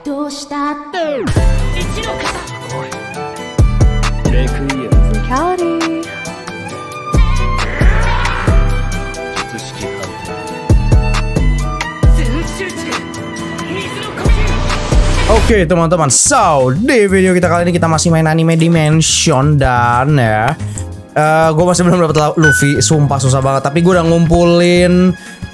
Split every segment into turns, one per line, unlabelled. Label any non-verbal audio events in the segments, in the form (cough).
どうしたって
レクイエム
Cowdy.
術式判定
Oke teman-teman, so di video kita kali ini kita masih main anime Dimension dan ya eh gue masih belum dapat Luffy, sumpah susah banget. Tapi gue udah ngumpulin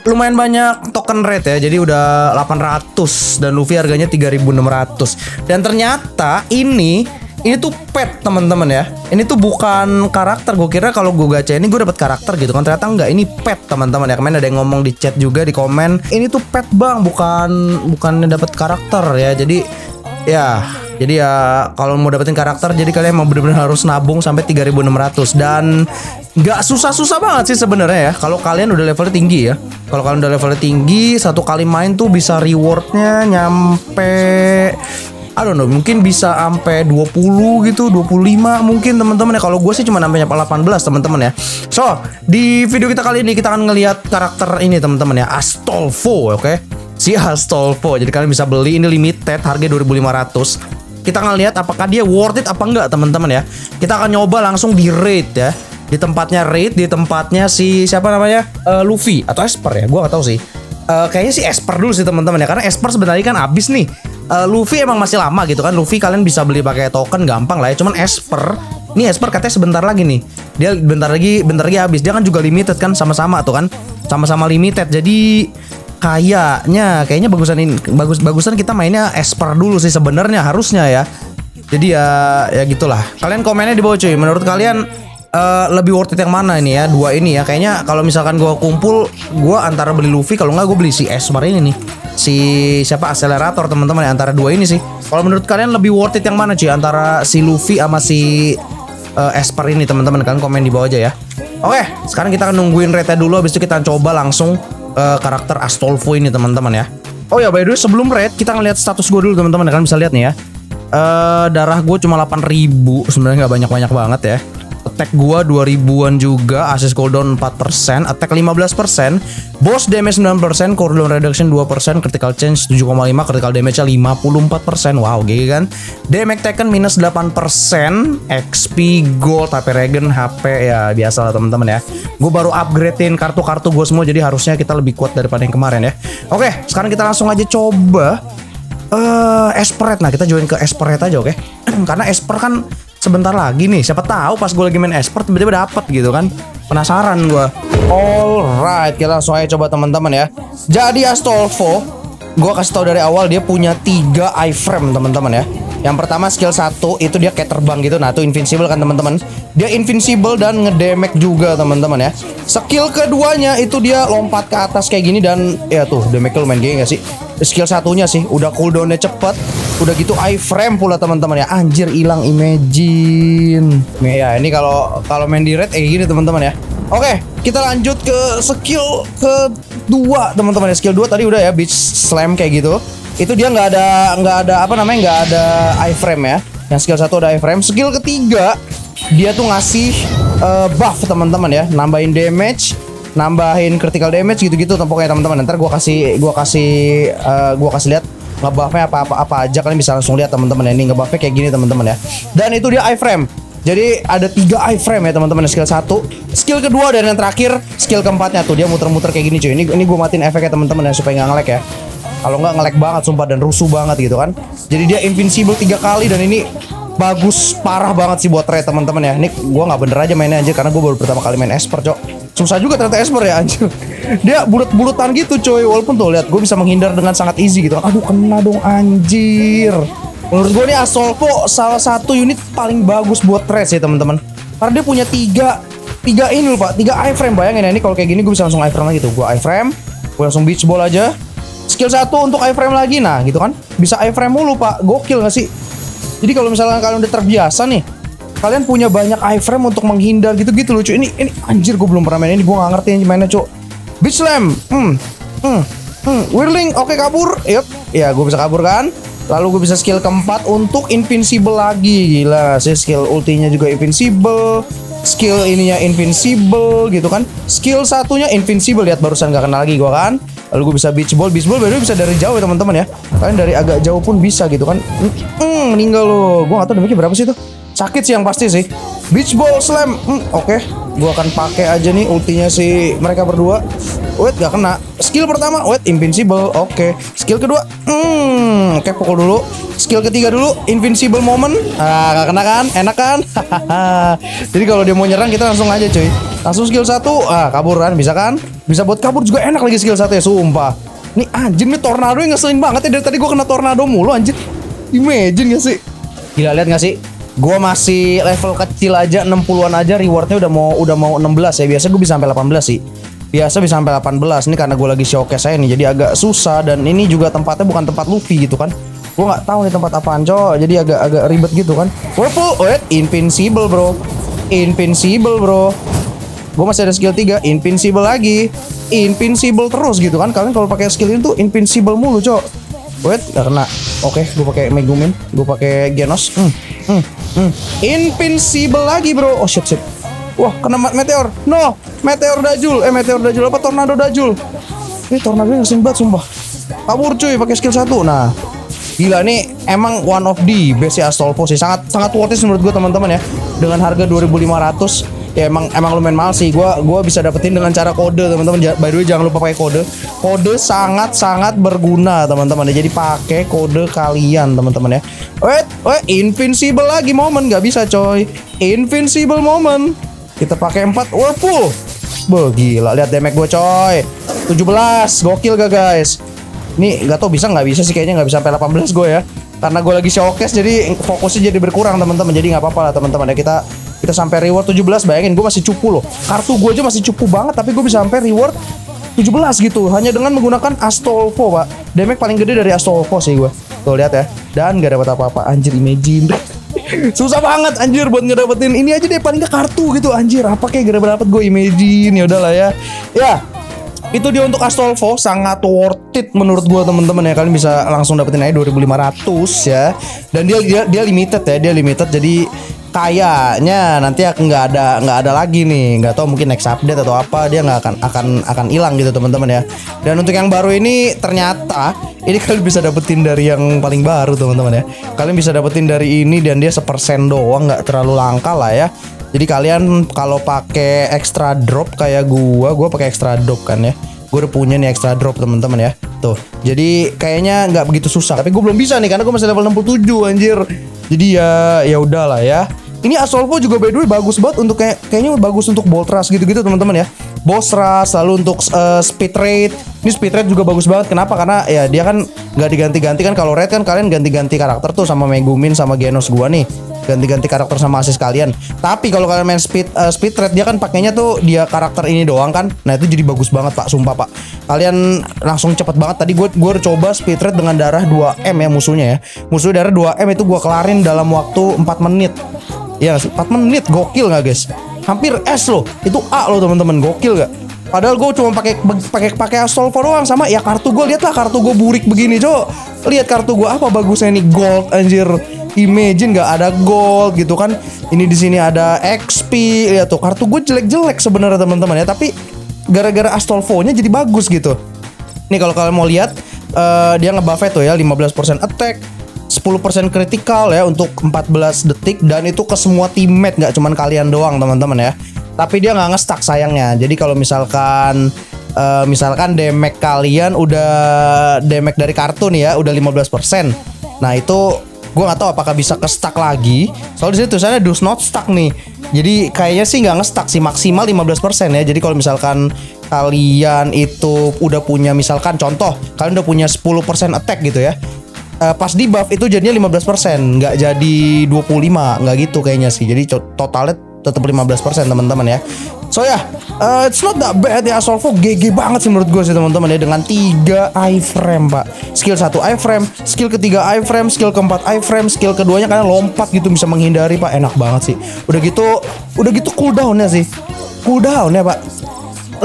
lumayan banyak token rate ya, jadi udah 800 dan Luffy harganya 3600. Dan ternyata ini ini tuh pet teman-teman ya. Ini tuh bukan karakter. Gue kira kalau gue gacha ini gue dapat karakter gitu kan. Ternyata enggak. Ini pet teman-teman ya. Kemarin ada yang ngomong di chat juga di komen. Ini tuh pet bang, bukan bukan dapat karakter ya. Jadi ya. Jadi ya kalau mau dapetin karakter jadi kalian emang bener-bener harus nabung sampai 3600 dan nggak susah-susah banget sih sebenarnya ya. Kalau kalian udah levelnya tinggi ya. Kalau kalian udah levelnya tinggi, satu kali main tuh bisa rewardnya nyampe I don't know, mungkin bisa sampai 20 gitu, 25 mungkin teman-teman ya. Kalau gue sih cuma sampai nyampe 18 teman-teman ya. So, di video kita kali ini kita akan ngelihat karakter ini teman-teman ya, Astolfo, oke. Si Astolfo. Jadi kalian bisa beli ini limited, harga 2500. Kita akan lihat apakah dia worth it apa enggak teman-teman ya. Kita akan nyoba langsung di raid ya. Di tempatnya raid, di tempatnya si siapa namanya? Eh, Luffy atau Esper ya, gue gak tahu sih. Eh, kayaknya sih Esper dulu sih teman-teman ya karena Esper sebenarnya kan abis nih Eh, Luffy emang masih lama gitu kan Luffy kalian bisa beli pakai token gampang lah ya cuman Esper ini Esper katanya sebentar lagi nih dia bentar lagi bentar lagi habis dia kan juga limited kan sama-sama tuh kan sama-sama limited jadi kayaknya kayaknya bagusan ini bagus bagusan kita mainnya Esper dulu sih sebenarnya harusnya ya. Jadi ya ya gitulah. Kalian komennya di bawah cuy. Menurut kalian eh, lebih worth it yang mana ini ya? Dua ini ya. Kayaknya kalau misalkan gua kumpul gua antara beli Luffy kalau nggak gue beli si Esper ini nih. Si siapa? Akselerator teman-teman ya antara dua ini sih. Kalau menurut kalian lebih worth it yang mana cuy? Antara si Luffy sama si eh, Esper ini teman-teman. Kan komen di bawah aja ya. Oke sekarang kita nungguin rate dulu. Habis itu kita coba langsung eh, karakter Astolfo ini teman-teman ya. Oh ya by the way sebelum rate kita ngeliat status gue dulu teman-teman kalian bisa lihat nih ya. Eh darah gue cuma 8000 sebenarnya nggak banyak-banyak banget ya Attack gua 2000-an juga, assist cooldown 4%, attack 15%, boss damage 9%, cooldown reduction 2%, critical change 7,5, critical damage-nya 54%. Wow, gini kan. Damage taken minus 8%, XP gold, HP regen, HP ya biasa lah teman-teman ya. Gue baru upgradein kartu-kartu gue semua jadi harusnya kita lebih kuat daripada yang kemarin ya. Oke, sekarang kita langsung aja coba eh Esperet. Nah, kita join ke Esperet aja oke. (clears throat) Karena Esper kan sebentar lagi nih. Siapa tahu pas gue lagi main Espert tiba-tiba dapet gitu kan. Penasaran gue. Alright, kita langsung aja coba teman-teman ya. Jadi Astolfo, gue kasih tahu dari awal dia punya tiga iframe teman-teman ya. Yang pertama skill 1 itu dia kayak terbang gitu. Nah, itu invincible kan teman-teman. Dia invincible dan ngedamage juga teman-teman ya. Skill keduanya itu dia lompat ke atas kayak gini dan ya tuh damage lumayan gini gak sih? Skill satunya sih udah cooldownnya cepet. Udah gitu iframe pula teman-teman ya. Anjir hilang imagine. Nih ya, ini kalau kalau main di red eh gini teman-teman ya. Oke, kita lanjut ke skill kedua teman-teman ya. Skill 2 tadi udah ya beach slam kayak gitu itu dia nggak ada nggak ada apa namanya nggak ada iframe ya yang skill satu ada iframe skill ketiga dia tuh ngasih eh, buff teman-teman ya nambahin damage nambahin critical damage gitu-gitu pokoknya teman-teman ntar gua kasih gua kasih eh, gua kasih lihat ngebuffnya apa apa apa aja kalian bisa langsung lihat teman-teman ya. Ini ngebuffnya kayak gini teman-teman ya. Dan itu dia iframe. Jadi ada tiga iframe ya teman-teman skill satu. Skill kedua dan yang terakhir skill keempatnya tuh. Dia muter-muter kayak gini cuy. Ini ini gue matiin efeknya teman-teman ya supaya nggak ngelek ya. Kalau nggak ngelek banget sumpah dan rusuh banget gitu kan. Jadi dia invincible tiga kali dan ini bagus parah banget sih buat trade teman-teman ya. Ini gue nggak bener aja mainnya anjir karena gue baru pertama kali main Esper cok. Susah juga ternyata Esper ya anjir. (laughs) Dia bulut-bulutan gitu coy. Walaupun tuh lihat gue bisa menghindar dengan sangat easy gitu. Aduh kena dong anjir. Menurut gue nih Astolfo salah satu unit paling bagus buat trade sih teman-teman. Karena dia punya tiga tiga ini loh pak. Tiga iframe bayangin ya ini kalau kayak gini gue bisa langsung iframe lagi tuh. Gue iframe gue langsung beach ball aja. Skill satu untuk iframe lagi nah gitu kan. Bisa iframe mulu pak. Gokil gak sih jadi kalau misalnya kalian udah terbiasa nih kalian punya banyak iframe untuk menghindar gitu-gitu lucu ini ini anjir gue belum pernah main ini gue nggak ngerti mainnya cok beach slam hmm hmm hmm whirling oke kabur yup ya gue bisa kabur kan? Lalu gue bisa skill keempat untuk invincible lagi gila sih skill ultinya juga invincible skill ininya invincible gitu kan? Skill satunya invincible lihat barusan gak kenal lagi gue kan Lalu gue bisa beach ball, beach ball baru bisa dari jauh ya teman-teman ya. Kalian dari agak jauh pun bisa gitu kan. Hmm, meninggal lo. Gue gak tahu damage berapa sih tuh. Sakit sih yang pasti sih. Beach ball slam. Hmm, oke. Gue akan pakai aja nih ultinya si mereka berdua. Wait, gak kena. Skill pertama, wait, invincible. Oke. Skill kedua, hmm, oke pukul dulu. Skill ketiga dulu, invincible moment. Ah, gak kena kan? Enak kan? (laughs) Jadi kalau dia mau nyerang kita langsung aja cuy. Langsung skill satu, ah kabur kan? Bisa kan? Bisa buat kabur juga enak lagi skill satu ya, sumpah. Nih anjir nih tornado yang ngeselin banget ya dari tadi gue kena tornado mulu anjir. Imagine gak sih? Gila lihat gak sih? Gua masih level kecil aja 60-an aja rewardnya udah mau udah mau 16 ya. Biasa gue bisa sampai 18 sih. Biasa bisa sampai 18 Ini karena gue lagi showcase saya nih Jadi agak susah Dan ini juga tempatnya bukan tempat Luffy gitu kan Gue nggak tahu nih tempat apaan cowok Jadi agak agak ribet gitu kan Whirlpool Wait Invincible bro Invincible bro Gue masih ada skill 3 Invincible lagi Invincible terus gitu kan Kalian kalau pakai skill itu Invincible mulu cowok Wait gak kena Oke gue pakai Megumin Gue pakai Genos hmm, hmm, hmm. Invincible lagi bro Oh shit shit Wah, kena meteor. No, meteor dajul. Eh, meteor dajul apa tornado dajul? Ini tornado ngeselin banget sumpah. Kabur cuy pakai skill 1. Nah, gila nih emang one of the best ya Astolfo sih. Sangat sangat worth it menurut gue teman-teman ya. Dengan harga 2500 ya emang emang lumayan mahal sih. Gua gua bisa dapetin dengan cara kode teman-teman. By the way jangan lupa pakai kode. Kode sangat sangat berguna teman-teman ya. Jadi pakai kode kalian teman-teman ya. Wait, wait, invincible lagi momen nggak bisa coy. Invincible moment. Kita pakai 4 Whirlpool. Beuh, gila lihat damage gue coy. 17. Gokil gak guys? Nih nggak tau bisa nggak bisa sih kayaknya nggak bisa sampai 18 gue ya. Karena gue lagi showcase jadi fokusnya jadi berkurang teman-teman. Jadi nggak apa-apa lah teman-teman ya kita kita sampai reward 17 bayangin gue masih cupu loh. Kartu gue aja masih cupu banget tapi gue bisa sampai reward 17 gitu. Hanya dengan menggunakan Astolfo pak. Damage paling gede dari Astolfo sih gue tuh lihat ya. Dan gak dapat apa-apa. Anjir imagine. (laughs) Susah banget anjir buat ngedapetin ini aja deh. Paling gak kartu gitu anjir. Apa kayak gak dapet gue imagine. Ya udahlah ya. Ya, itu dia untuk Astolfo sangat worth it menurut gue teman-teman ya. Kalian bisa langsung dapetin aja 2500 ya. Dan dia dia dia limited ya dia limited. Jadi kayaknya nanti nggak ada nggak ada lagi nih. Nggak tahu mungkin next update atau apa dia nggak akan akan akan hilang gitu teman-teman ya. Dan untuk yang baru ini ternyata ini (laughs) kalian bisa dapetin dari yang paling baru teman-teman ya. Kalian bisa dapetin dari ini dan dia sepersen doang nggak terlalu langka lah ya. Jadi kalian kalau pakai extra drop kayak gua gua pakai extra drop kan ya gue udah punya nih extra drop teman-teman ya. Tuh jadi kayaknya nggak begitu susah. Tapi gue belum bisa nih karena gue masih level 67 anjir. Jadi ya ya udahlah ya. Ini Asolvo juga by the way bagus banget untuk kayak kayaknya bagus untuk bolt rush gitu-gitu teman-teman ya. Boss rush lalu untuk uh, speed rate. Ini speed rate juga bagus banget. Kenapa? Karena ya dia kan nggak diganti-ganti kan. Kalau red kan kalian ganti-ganti karakter tuh sama Megumin sama Genos gua nih ganti-ganti karakter sama asis kalian. Tapi kalau kalian main speed uh, speed trade dia kan pakainya tuh dia karakter ini doang kan. Nah, itu jadi bagus banget Pak, sumpah Pak. Kalian langsung cepet banget. Tadi gue gue coba speed trade dengan darah 2M ya musuhnya ya. Musuh darah 2M itu gue kelarin dalam waktu 4 menit. Ya, 4 menit gokil nggak guys? Hampir S loh. Itu A loh teman-teman, gokil gak? Padahal gue cuma pakai pakai pakai Astolfo doang sama ya kartu gue lihat lah kartu gue burik begini coba lihat kartu gue apa bagusnya nih gold anjir imagine gak ada gold gitu kan. Ini di sini ada XP lihat tuh. Kartu gue jelek-jelek sebenarnya teman-teman ya. Tapi gara-gara Astolfo-nya jadi bagus gitu. Nih kalau kalian mau lihat uh, dia ngebuff tuh ya 15% attack 10% critical ya untuk 14 detik dan itu ke semua teammate nggak cuman kalian doang teman-teman ya. Tapi dia nggak ngestak sayangnya. Jadi kalau misalkan uh, misalkan damage kalian udah damage dari kartu nih ya udah 15% nah itu gue nggak tahu apakah bisa ke stuck lagi. Soalnya di situ tulisannya does not stuck nih. Jadi kayaknya sih nggak ngestak sih maksimal 15% ya. Jadi kalau misalkan kalian itu udah punya misalkan contoh kalian udah punya 10% attack gitu ya uh, pas di buff itu jadinya 15% nggak jadi 25 nggak gitu kayaknya sih. Jadi totalnya tetap 15% teman-teman ya So ya, yeah, uh, it's not that bad ya Asolvo GG banget sih menurut gue sih teman-teman ya dengan tiga iframe pak. Skill satu iframe, skill ketiga iframe, skill keempat iframe, skill keduanya karena lompat gitu bisa menghindari pak. Enak banget sih. Udah gitu, udah gitu cooldownnya sih. Cooldownnya pak.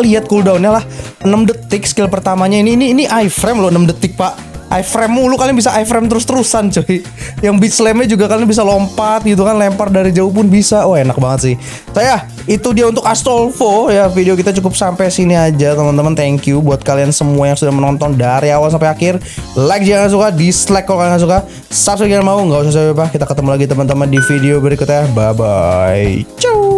Lihat cooldownnya lah 6 detik skill pertamanya ini ini ini iframe loh 6 detik pak iframe mulu kalian bisa iframe terus-terusan coy. Yang beat slamnya juga kalian bisa lompat gitu kan, lempar dari jauh pun bisa. Wah enak banget sih. Saya itu dia untuk Astolfo ya video kita cukup sampai sini aja teman-teman. Thank you buat kalian semua yang sudah menonton dari awal sampai akhir. Like jangan suka, dislike kalau kalian suka, subscribe jangan mau, nggak usah apa Kita ketemu lagi teman-teman di video berikutnya. Bye bye. Ciao.